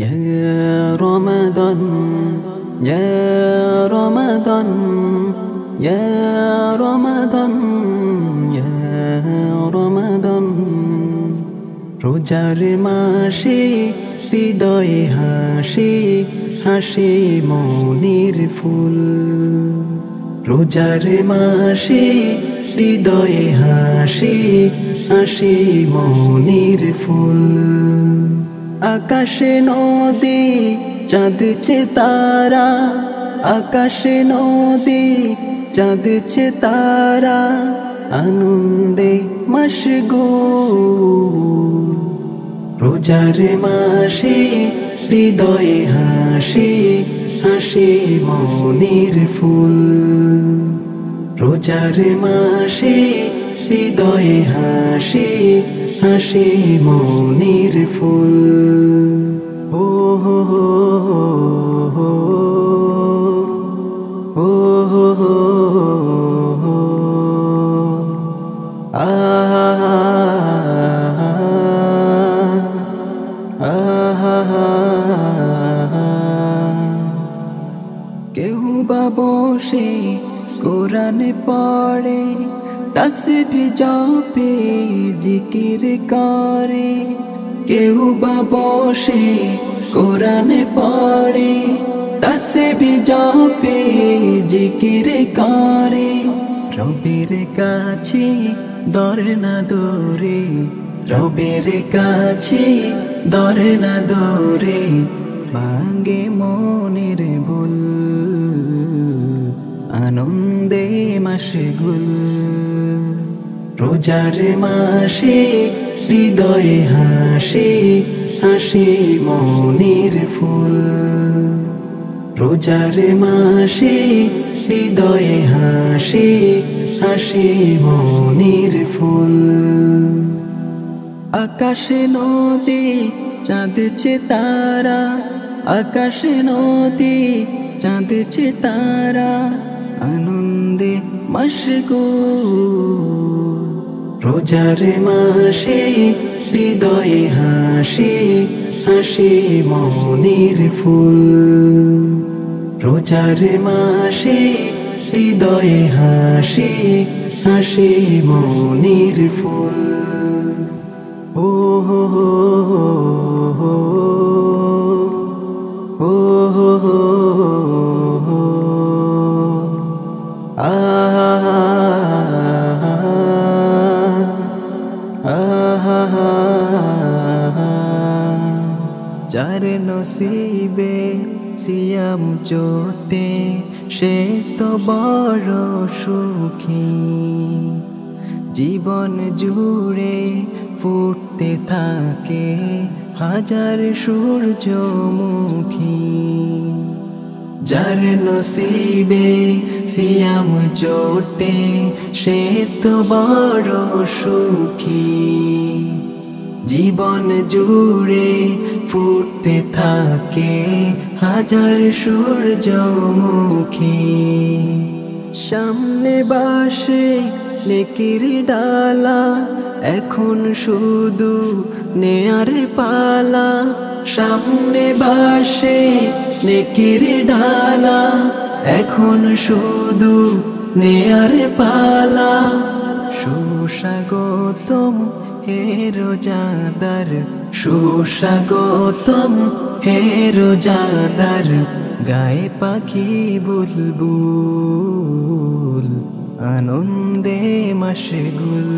يا رمضان يا رمضان يا رمضان يا رمضان রোজার মাসে হৃদয়ে হাসি হাসি মনির ফুল রোজার মাসে হৃদয়ে হাসি হাসি মনির ফুল আকাশে নদী চাঁদছে তারা। আকাশে নদী চাঁদছে তারা। আনন্দে মশগুল রোজার মাসে হৃদয়ে হাসি হাসি মনির ফুল। রোজার মাসে হৃদয়ে হাসি হাসি মনির ফুল। ও হো হো হো ও হো হো কেউ বা বসে কোরআনে পড়ে তসবি জপে জিকির করে কেউ বা বসে কোরআনে পড়ে তসবি জপে জিকির করে রবের কাছে দরে না দৌড়ে রবের কাছে দরে না দৌড়ে মাঙ্গে মনের বল আনন্দে মাসগুল রোজার মাসে হৃদয়ে হাসি হাসি মনির ফুল। রোজার মাসে হৃদয়ে হাসি হাসি মনির ফুল। আকাশে নদী চাঁদছে তারা, আকাশে নদী চাঁদছে তারা, আনন্দে মশগুল রোজার মাসে হৃদয়ে হাসি হাসি মনির ফুল। রোজার মাসে হৃদয়ে হাসি হাসি মনির ফুল। ও হো হো হো। যার নসিবে সিয়াম চোটে, সে তো বড় সুখী। জীবন জুড়ে ফুটতে থাকে হাজার সূর্যমুখী। যার নসিবে সিয়াম চোটে, সে তো বড় সুখী। জীবন জুড়ে ফুটতে থাকে হাজার সূর্য সূর্যমুখী। সামনে বাসে নেকির ডালা, এখন শুধু নেয়ার পালা। সামনে বাসে নেকির ডালা, এখন শুধু নেয়ার পালা। সুস্বাগতম হে রোজাদার, সুস্বাগতম হে রোজাদার, গায়ে পাখি বুলবুল, আনন্দে মাসগুল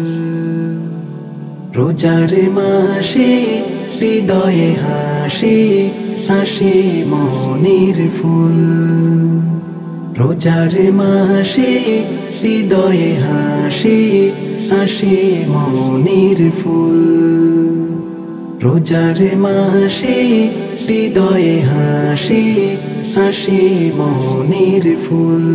রোজার মাসে হৃদয়ে হাসি হাসি মনির ফুল। রোজার মাসে হৃদয়ে হাসি হাসি মনির ফুল। রোজার মাসে হৃদয়ে হাসি হাসি মনির ফুল।